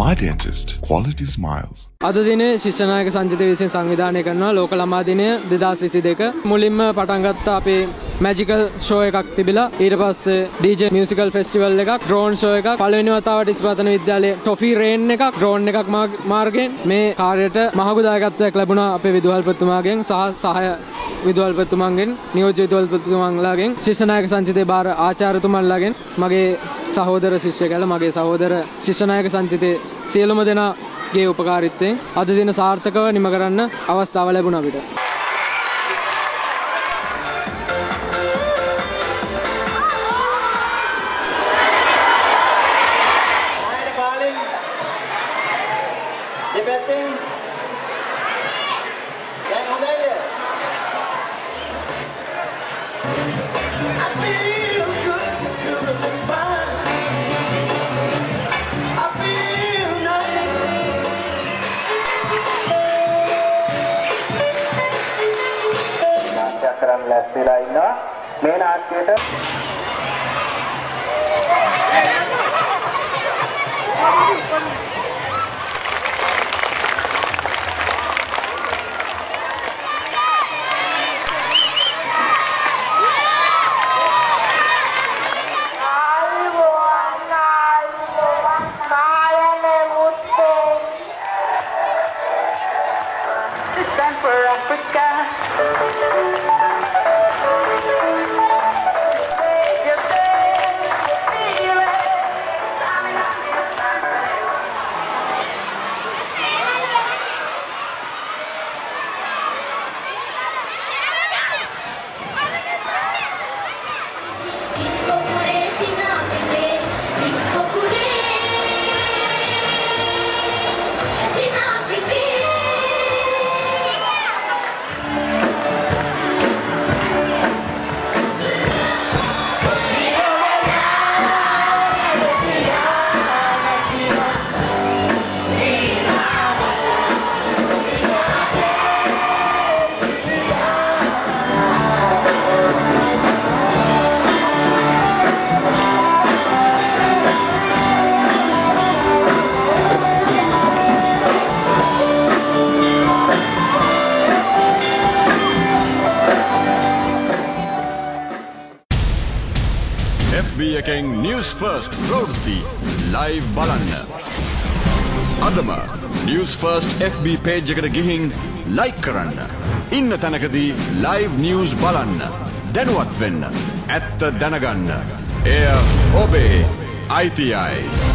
My Dentist. Quality Smiles. අද දිනේ ශිෂ්‍යනායක සංජිත විසින් සංවිධානය කරනවා ලෝක ළමා දිනය දෙදස් විසි දෙක මුලින්ම පටන්ගත්තා අපේ මැජිකල් ෂෝ එකක් තිබිලා ඊට පස්සේ DJ මියසිකල් ෆෙස්ටිවල් එකක් ඩ්‍රෝන් ෂෝ එකක් පළවෙනි වතාවට ඉස්පාතන විද්‍යාලයේ ටොෆී රේන් එකක් ඩ්‍රෝන් එකක් මාර්ගයෙන් මේ කාර්යයට මහඟු දායකත්වයක් ලැබුණා අපේ විදුහල්පතිතුමාගෙන් සහ සහය විදුහල්පතිතුමන්ගෙන් නියෝජ්‍ය විදුහල්පතිතුමන්ලාගෙන් ශිෂ්‍යනායක සංචිතේ බාර ආචාර්යතුමන්ලාගෙන් මගේ සහෝදර ශිෂ්‍ය කළ මගේ සහෝදර ශිෂ්‍යනායක සංචිතේ සියලුම දෙනා ගේ උපකාරිත්තයෙන් අද දින සාර්ථකව නිම කරන්න අවස්ථාව ලැබුණ අපිට. දෙපැත්තෙන් කරන්න ලැස්තිලා ඉන්නවා. මේ නාට්‍යයට ආයුබෝවන් ආයුබෝවන් මායනේ මුත්තේ stand for Africa. FB එකෙන් නිවස් ෆර්ස්ට් ප්‍රවෘත්ති ලයිව් බලන්න. අදම නිවස් ෆර්ස්ට් FB පේජ් එකට ගිහින් ලයික් කරන්න. ඉන්න තැනකදී ලයිව් නිවස් බලන්න. දැනුවත් වෙන්න. ඇත්ත දැනගන්න. එය ඔබේ අයිතියි.